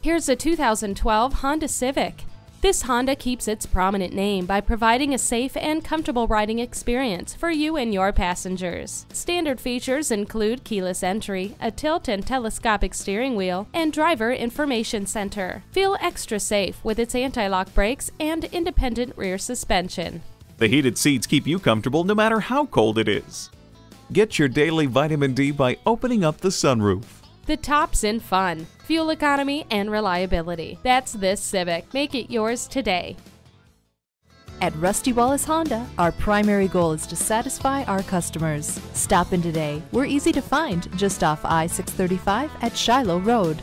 Here's a 2012 Honda Civic. This Honda keeps its prominent name by providing a safe and comfortable riding experience for you and your passengers. Standard features include keyless entry, a tilt and telescopic steering wheel, and driver information center. Feel extra safe with its anti-lock brakes and independent rear suspension. The heated seats keep you comfortable no matter how cold it is. Get your daily vitamin D by opening up the sunroof. The top's in fun, fuel economy, and reliability. That's this Civic. Make it yours today. At Rusty Wallis Honda, our primary goal is to satisfy our customers. Stop in today. We're easy to find just off I 635 at Shiloh Road.